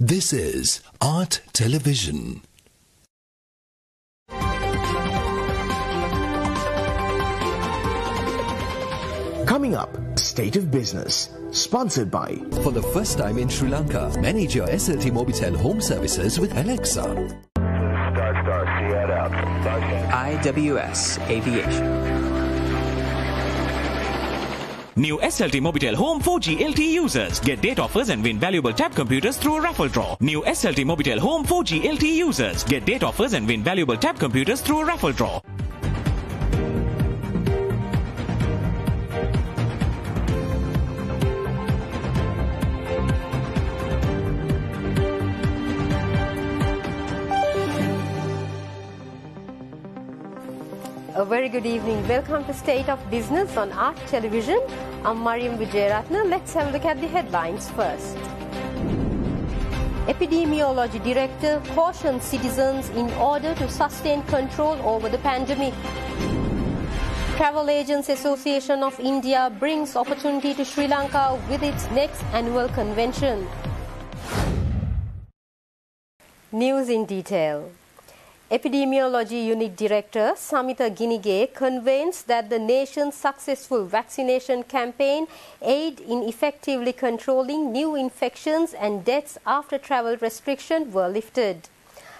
This is Art Television. Coming up, State of Business, sponsored by For the first time in Sri Lanka, manage your SLT Mobitel home services with Alexa. Start, start, see out. Start, start. IWS Aviation. New SLT Mobitel Home 4G LTE users get date offers and win valuable tab computers through a raffle draw. New SLT Mobitel Home 4G LTE users get date offers and win valuable tab computers through a raffle draw. A very good evening. Welcome to State of Business on Art Television. I'm Mariam Vijayaratna. Let's have a look at the headlines first. Epidemiology Director cautions citizens in order to sustain control over the pandemic. Travel Agents Association of India brings opportunity to Sri Lanka with its next annual convention. News in detail. Epidemiology Unit Director Samitha Ginige convenes that the nation's successful vaccination campaign aid in effectively controlling new infections and deaths after travel restrictions were lifted.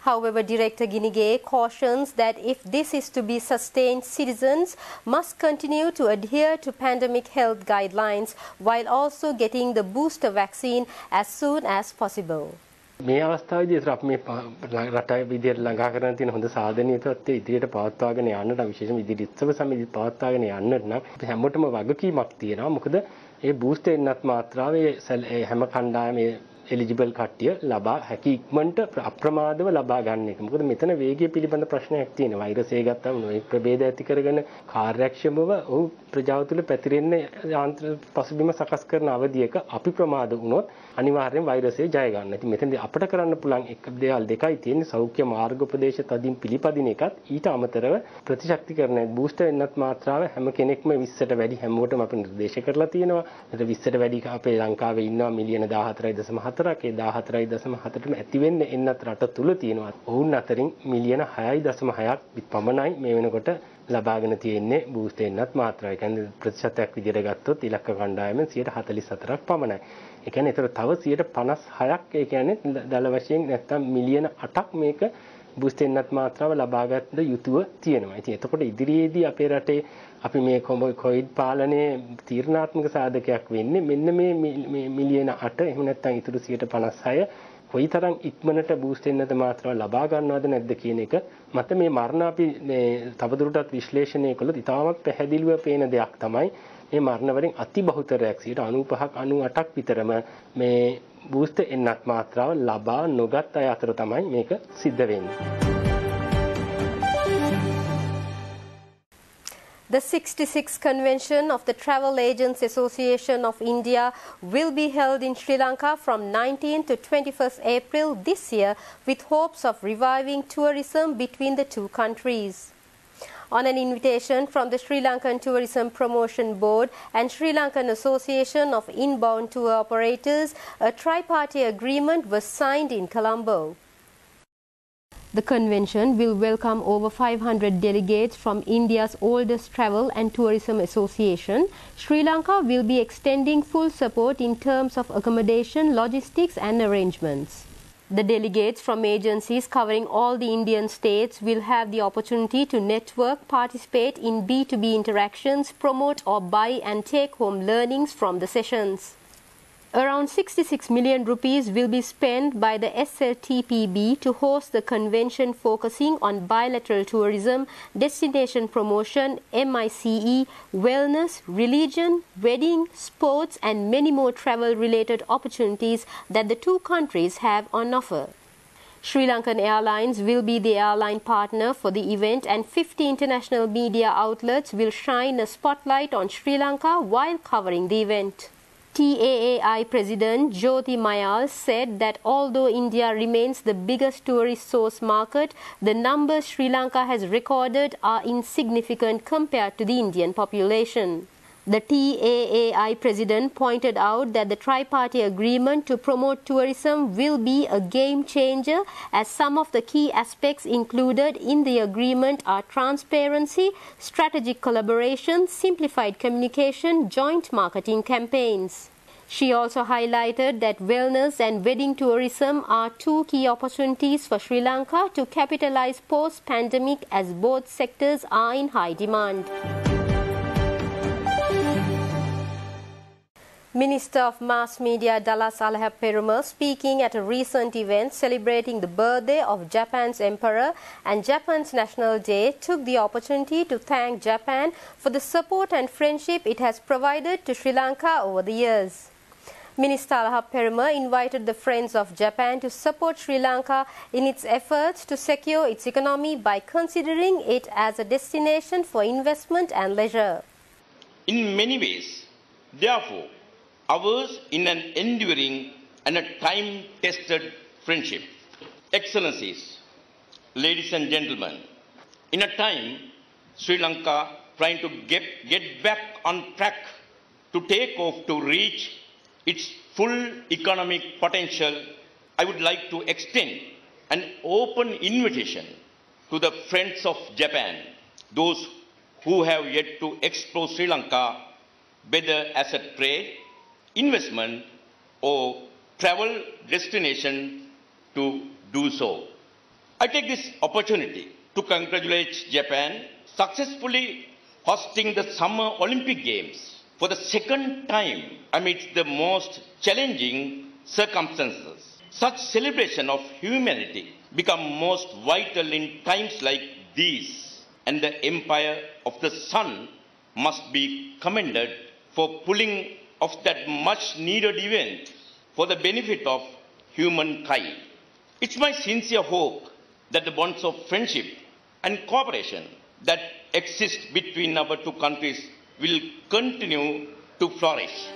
However, Director Ginige cautions that if this is to be sustained, citizens must continue to adhere to pandemic health guidelines while also getting the booster vaccine as soon as possible. මේ අවස්ථාවේදී ඒතර අපි මේ ප- රට විදියට ළඟා කරන තියෙන හොඳ සාධනීය තත්ත්වය ඉදිරියට පවත්වාගෙන යන්න නම් විශේෂම ඉදිරි උත්සව සමිති පවත්වාගෙන යන්නට නම් අපි හැමෝටම වගකීමක් තියෙනවා. මොකද ඒ බූස්ටර් එන්නත් මාත්‍රාවේ සැල- ඒ හැම කණ්ඩායමේ එලිජිබල් කට්ටිය ලබා හැකි ඉක්මනට ප්‍ර- අප්‍රමාදව ලබා ගන්න එක. මොකද මෙතන වේගය පිළිබඳ ප්‍රශ්නයක් තියෙනවා. වෛරසය ගත්තම නොයෙක් ප්‍රභේද ඇති කරගෙන කාර්යක්ෂමව ඔහු ප්‍රජාව තුළ පැතිරෙන්න යාන්ත්‍ර පසුබිම සකස් කරන අවධියක අපි ප්‍රමාද වුණොත් අනිවාර්යෙන් වෛරසය ජය ගන්න. ඉතින් මෙතනදී අපිට කරන්න පුළුවන් එක දේවල් දෙකයි තියෙන්නේ. සෞඛ්‍ය මාර්ගෝපදේශ තදින් පිළිපදින එකත් ඊට අමතරව ප්‍රතිශක්තිකරණ බූස්ටර් වෙනත් මාත්‍රාව හැම කෙනෙක්ම 20ට වැඩි හැමෝටම අපි නිර්දේශ කරලා තියෙනවා. ඒතර 20ට වැඩි අපේ ලංකාවේ ඉන්නවා මිලියන 14.4ක්. ඒ 14.4ටම ඇති වෙන්න එන්නත් රට තුල තියෙනවා. ඔවුන් අතරින් මිලියන 6.6ක් පමණයි මේ වෙනකොට ලබාගෙන තියෙන්නේ බූස්ටර් එන්නත් මාත්‍රාව. ඒ කියන්නේ ප්‍රතිශතයක් විදිහට ගත්තොත් ඉලක්ක කණ්ඩායමෙන් 144ක් පමණයි. ඒ කියන්නේ ඒතර තව 156ක් ඒ කියන්නේ දල වශයෙන් නැත්තම් මිලියන 8ක් මේක බූස්ටර් එන්නත් මාත්‍රාව ලබා ගන්න යුතුව තියෙනවා. ඉතින් එතකොට ඉදිරියේදී අපේ රටේ අපි මේ කොවිඩ් පාලනයේ තීරණාත්මක සාධකයක් වෙන්නේ මෙන්න මේ මි- මේ මිලියන 8 එහෙම නැත්නම් ඉතුරු 156 කොයිතරම් ඉක්මනට බූස්ට් වෙන්නද මාත්‍රාව ලබා ගන්නවද නැද්ද කියන එක මත මේ මරණ අපි මේ තවදුරටත් විශ්ලේෂණය කළොත් ඉතාමත් පැහැදිලිව පේන දෙයක් තමයි මේ මරණ වලින් අති බහුතරයක් 95ක් 98ක් විතරම මේ බූස්ට් එන්නත් මාත්‍රාව ලබා නොගත් අය අතර තමයි මේක සිද්ධ වෙන්නේ. The 66th convention of the Travel Agents Association of India will be held in Sri Lanka from 19 to 21st April this year with hopes of reviving tourism between the two countries. On an invitation from the Sri Lankan Tourism Promotion Board and Sri Lankan Association of Inbound Tour Operators, a tri-party agreement was signed in Colombo. The convention will welcome over 500 delegates from India's oldest travel and tourism association. Sri Lanka will be extending full support in terms of accommodation, logistics, and arrangements. The delegates from agencies covering all the Indian states will have the opportunity to network, participate in B2B interactions, promote or buy and take home learnings from the sessions. Around 66 million rupees will be spent by the SLTPB to host the convention focusing on bilateral tourism, destination promotion, MICE, wellness, religion, wedding, sports and many more travel related opportunities that the two countries have on offer. Sri Lankan Airlines will be the airline partner for the event and 50 international media outlets will shine a spotlight on Sri Lanka while covering the event. TAAI President Jyoti Mayal said that although India remains the biggest tourist source market, the numbers Sri Lanka has recorded are insignificant compared to the Indian population. The TAAI president pointed out that the tri-party agreement to promote tourism will be a game changer as some of the key aspects included in the agreement are transparency, strategic collaboration, simplified communication, joint marketing campaigns. She also highlighted that wellness and wedding tourism are two key opportunities for Sri Lanka to capitalize post pandemic as both sectors are in high demand. Minister of Mass Media Dullas Alahapperuma speaking at a recent event celebrating the birthday of Japan's emperor and Japan's National Day took the opportunity to thank Japan for the support and friendship it has provided to Sri Lanka over the years. Minister Alahapperuma invited the Friends of Japan to support Sri Lanka in its efforts to secure its economy by considering it as a destination for investment and leisure. In many ways, therefore, ours in an enduring and a time tested friendship. Excellencies, ladies and gentlemen, in a time Sri Lanka trying to get, get back on track to take off to reach its full economic potential, I would like to extend an open invitation to the friends of Japan, those who have yet to explore Sri Lanka, whether as a trade, investment, or travel destination, to do so. I take this opportunity to congratulate Japan successfully hosting the Summer Olympic Games for the second time amidst the most challenging circumstances. Such celebration of humanity become most vital in times like these, and the empire of the sun must be commended for pulling off that much needed event for the benefit of humankind. It's my sincere hope that the bonds of friendship and cooperation that exist between our two countries will continue to flourish.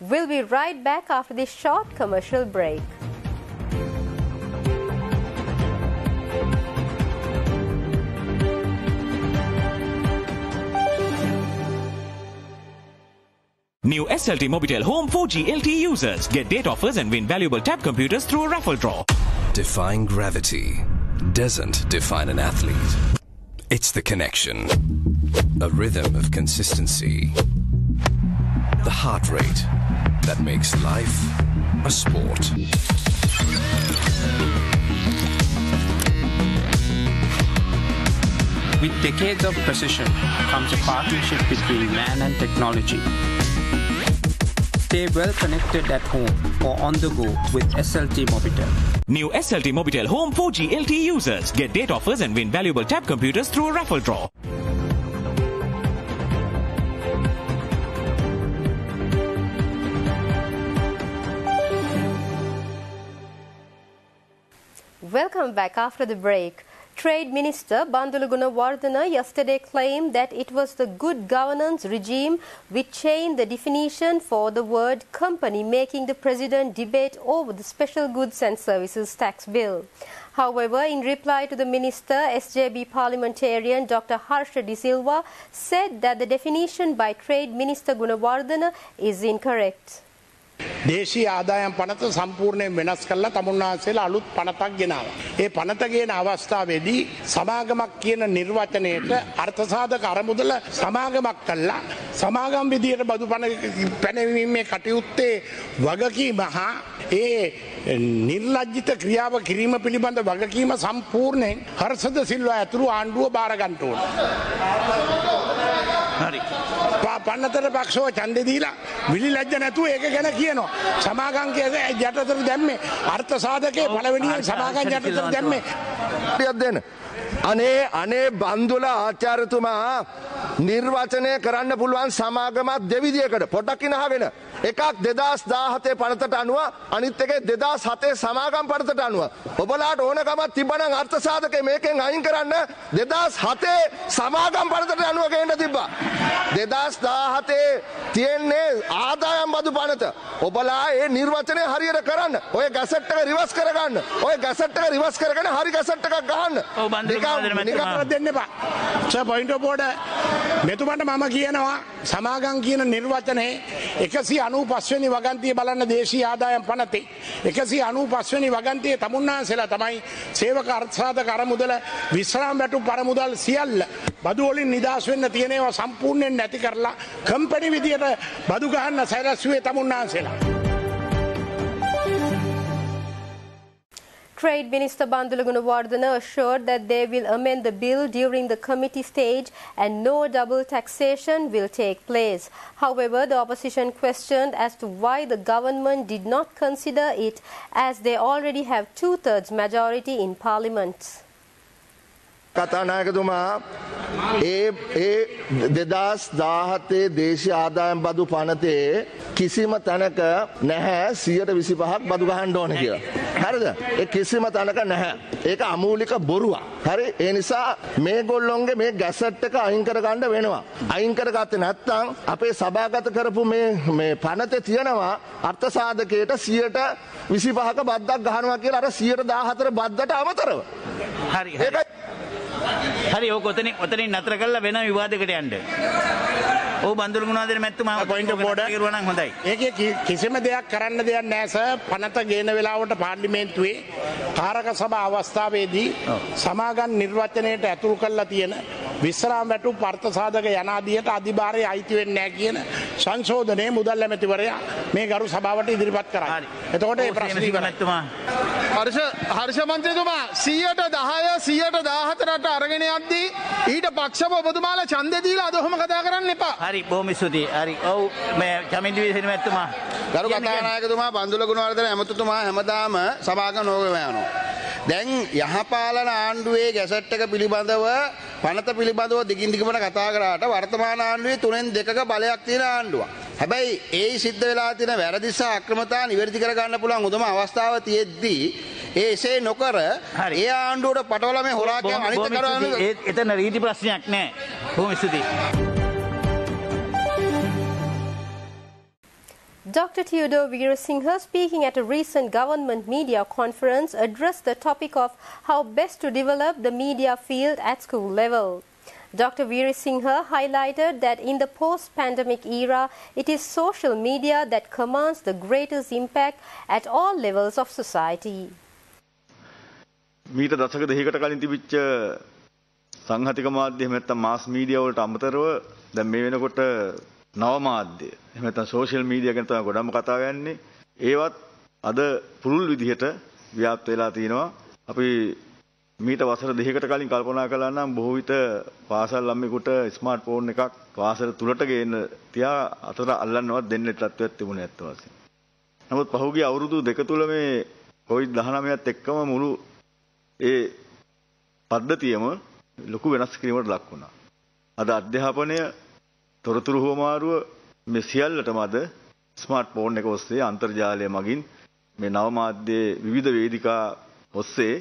We'll be right back after this short commercial break. New SLT Mobitel Home 4G LTE users get date offers and win valuable tab computers through a raffle draw. Defying gravity doesn't define an athlete. It's the connection, a rhythm of consistency, the heart rate that makes life a sport. With decades of precision comes a partnership between man and technology. Stay well connected at home or on the go with SLT Mobitel. New SLT Mobitel Home 4G LTE users get date offers and win valuable tab computers through a raffle draw. Welcome back after the break. Trade Minister Bandula Gunawardena yesterday claimed that it was the good governance regime which changed the definition for the word company, making the president debate over the special goods and services tax bill. However, in reply to the minister, SJB parliamentarian Dr. Harsha De Silva said that the definition by Trade Minister Gunawardena is incorrect. දේශී ආදායම් පනත සම්පූර්ණයෙන් වෙනස් කරලා තමුන්නාන්සේලා අලුත් පනතක් ගෙනාව. ඒ පනතගෙන අවස්ථාවේදී සමාගමක් කියන නිර්වචනයට අර්ථසාධක අරමුදල සමාගමක් කල්ලා සමාගම් විදියට බදු පන පැනවීමේ කටයුත්තේ වගකීම හා ඒ නිර්ලජ්ජිත ක්‍රියාව කිරීම පිළිබඳ වගකීම සම්පූර්ණයෙන් හර්සද සිල්වා ඇතුරු ආණ්ඩුව භාරගන්ටුවන්. පන්නතර පක්ෂව ඡන්දෙ දීලා විලි ලැජ්ජ නැතුව ඒක ගැන කියනවා. සමාගම්කයේ යටතට දැම්මේ අර්ථ සාධකයේ පළවෙනියෙන් සමාගම් යටතට දැම්මේ. පියක් දෙන්න. අනේ අනේ බන්දුල ආචාරතුමා නිර්වචනය කරන්න පුළුවන් සමාගමත් දෙවිදියකට පොඩක් ඉනහගෙන එකක් දෙදස් දාහතේ පනතට අනුව අනිත් එක දෙදස් හතේ සමාගම් පනතට අනුව. ඔබලාට ඕනකමත් තිබන අර්ථසාධක මේකෙන් අයින් කරන්න දෙදස් හතේ සමාගම් පනතට අනුවගේට තිබ්බා. දෙදස් දාහතේ තියෙන්නේ ආදායම් බදු පනත. ඔබලා ඒ නිර්වචනය හරියට කරන්න ඔය ගැසට්ටක රිවස් කරගන්න ඔය ගැසට්ටක රිවස් කරගෙන හරි ගැසට්ටක ගහන්න දෙකා නිකර දෙන්න එපා. ස පොයින්ට බෝඩ මෙතුමට මම කියනවා සමාගම් කියන නිර්වචනයේ එකසි අනූ පස්වනි වගන්තිය බලන්න දේශී ආදායම් පනතේ. එකසි අනූ පස්වනි වගන්තිය තමුන්නාන්සෙලා තමයි සේවක අර්ථසාධ කරමුදල විශ්‍රාම් වැටු පරමුදල් සියල්ල බදුවලින් නිදස් වෙන්න තියෙනවා සම්පූර්ණයෙන් නැති කරලා කම්පැනි විදියට බදු ගහන්න සැරැස්වේ තමුන්නාන්සෙලා. Trade Minister Bandula Gunawardena assured that they will amend the bill during the committee stage and no double taxation will take place. However, the opposition questioned as to why the government did not consider it as they already have two-thirds majority in parliament. කතානායකතුමා ඒ ඒ දෙදස් දාහතේ දේශ ආදායම් බදු පනතේ කිසිම තැනක නැහැ සියට විසි පහක් බදු ගහන්ඩ ඕන කියලා. හරිද ඒ කිසිම තැනක නැහැ. ඒක අමූලික බොරුවක්. හරි ඒ නිසා මේ ගොල්ලොන්ගේ මේ ගැසට් එක අයිංකර ගණ්ඩ වෙනවා. අයිංකර ගත්තේ නැත්තං අපේ සභාගත කරපු මේ පනතේ තියෙනවා අර්ථසාධකයට සියට විසි පහක බද්දක් ගහනවා කියලා අර සියට දාහතර බද්දට අමතරව. හරි ඒකයි හරි ඕක ඔතන ඔතනින් නතර කරලා වෙන විවාදයකට යන්න. ඕ බන්දුරු ගුණාදෙන මැතිතුමා පොයින්ට් බෝඩ කිරුවා නම් හොඳයි. ඒකේ කිසිම දෙයක් කරන්න දෙයක් නැහැ සර්. පනත ගේන වෙලාවට පාර්ලිමේන්තුවේ කාරක සභා අවස්ථාවේදී සමාගම් නිර්වචනයට ඇතුළු කරලා තියෙන විස්රාම් වැටු පර්ථසාධක යනාදියට අධිභාරය අයිතිවෙන්න නෑ කියන සංශෝධනය මුදල් ඇමතිවරයා මේ ගරු සභාවට ඉදිරිපත් කරන්න. එතකොට ඒ ප්‍රශ්නී වනැත්තුමා. හර්ෂ හර්ෂමන්ත්‍රතුමා සීයට දහය සියයට දාහතරට අරගෙන අද්දී ඊට පක්ෂප ඔබතුමාල චන්දදීල අදොහොම කතා කරන්න එපා හරි බෝමිස්සුති හරි ඔව් මේ චමින්දිවී සිරිම ඇත්තුමා. ගරු කතානායකතුමා පන්දුල ගුණවර්ධන ඇමතුතුමා හැමදාම සභාග නෝගවයනවා. දැන් යහපාලන ආණ්ඩුවේ ගැසට් එක පිළිබඳව පනත පිළිබඳව දිගින් දිගට කතා කරාට වර්තමාන ආණ්ඩුවේ තුනෙන් දෙකක බලයක් තියෙන ආණ්ඩුවක්. හැබැයි ඒ සිද්ධ වෙලා තියෙන වැරදි සහ අක්‍රමතා නිවැරදි කර ගන්න පුළුවන් උදම අවස්ථාව තියෙද්දී ඒ එසේ නොකර ඒ ආණ්ඩුවට පටවල මේ හොරාකම් අනිත් කරවන එතන රීති ප්‍රශ්නයක් නෑ. බොහොම ස්තුතියි. Dr. Theodore Veerasinghe, speaking at a recent government media conference, addressed the topic of how best to develop the media field at school level. Dr. Veerasinghe highlighted that in the post-pandemic era, it is social media that commands the greatest impact at all levels of society. මීට දශක දෙකකට කලින් තිබිච්ච සංහතික මාධ්‍ය එහෙම නැත්නම් මාස් media වලට අමතරව දැන් මේ වෙනකොට නව මාධ්‍ය එහෙම නැත්නම් සෝෂල් මීඩියා ගැන තමයි ගොඩක්ම කතා වෙන්නේ. ඒවත් අද පුළුල් විදිහට ව්‍යාප්ත වෙලා තිනවා. අපි මීට වසර දෙකකට කලින් කල්පනා කළා නම් බොහෝ විට පාසල් ළමයෙකුට ස්මාර්ට් ෆෝන් එකක් පාසල තුලට ගේන්න තියා අතට අල්ලන්නවත් දෙන්න තත්ත්වයක් තිබුණේ නැත්ත වශයෙන්. නමුත් පහුගිය අවුරුදු දෙක තුල මේ කොවිඩ්-19ත් එක්කම මුළු ඒ පද්ධතියම ලොකු වෙනස් කිරීමකට ලක් වුණා. අද අධ්‍යාපනය තොරතුරු හුවමාරුව මේ සියල්ලටම අද ස්මාර්ට් ෆෝන් එක ඔස්සේ අන්තර්ජාලය මගින් මේ නව මාධ්‍යයේ විවිධ වේදිකා ඔස්සේ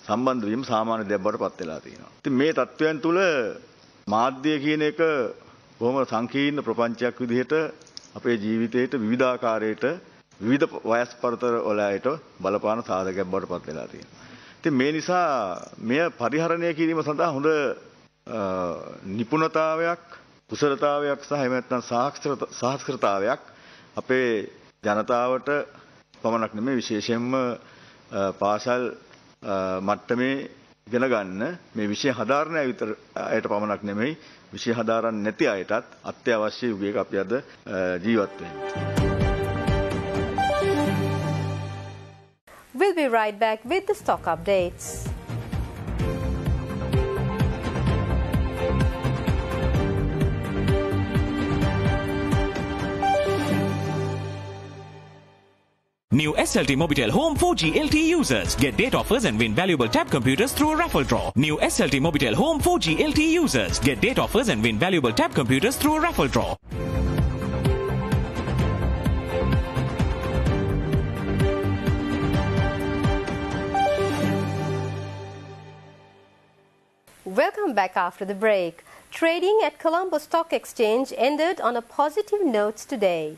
සම්බන්ධ වීම සාමාන්‍ය දෙයක් බවට පත් වෙලා තියෙනවා. ඉතින් මේ තත්වයන් තුළ මාධ්‍ය කියන එක බොහොම සංකීර්ණ ප්‍රපංචයක් විදිහට අපේ ජීවිතේට විවිධාකාරයට විවිධ වයස් පරතර වලට බලපාන සාධකයක් බවට පත් වෙලා තියෙනවා. ඉතින් මේ නිසා මෙය පරිහරණය කිරීම සඳහා හොඳ නිපුණතාවයක් කුසලතාවයක් සහ එහෙම නැත්නම් සාක්ෂරතාවයක් අපේ ජනතාවට පමණක් නෙමෙයි විශේෂයෙන්ම පාසල් මට්ටමේ ඉගෙන ගන්න මේ විෂය හදාරණ විතර අයට පමණක් නෙමෙයි විෂය හදාරන්න නැති අයටත් අත්‍යවශ්‍ය යුගයක අපි අද ජීවත් වෙන්නේ. We'll be right back with the stock updates. New SLT Mobitel Home 4G LTE users get date offers and win valuable tab computers through a raffle draw. New SLT Mobitel Home 4G LTE users get date offers and win valuable tab computers through a raffle draw. Welcome back after the break. Trading at Colombo Stock Exchange ended on a positive note today.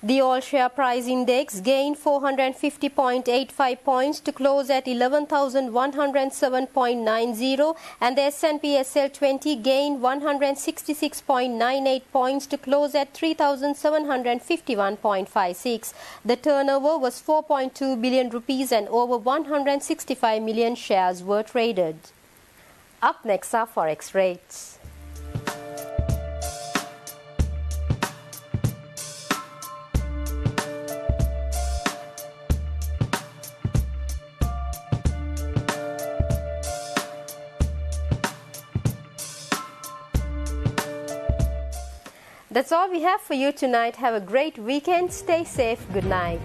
The all share price index gained 450.85 points to close at 11,107.90 and the S&P SL20 gained 166.98 points to close at 3,751.56. The turnover was 4.2 billion rupees and over 165 million shares were traded. Up next are forex rates. That's all we have for you tonight. Have a great weekend. Stay safe. Good night.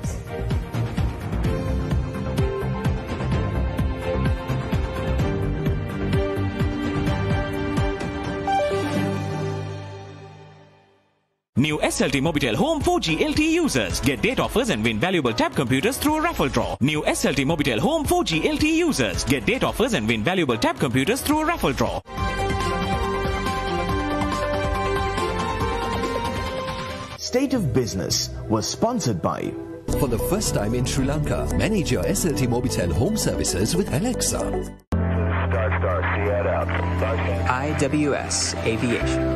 New SLT Mobitel Home 4G LTE users get date offers and win valuable tab computers through a raffle draw. New SLT Mobitel Home 4G LTE users get date offers and win valuable tab computers through a raffle draw. State of Business was sponsored by For the first time in Sri Lanka, manage your SLT Mobitel home services with Alexa. Star Star, see out. IWS Aviation.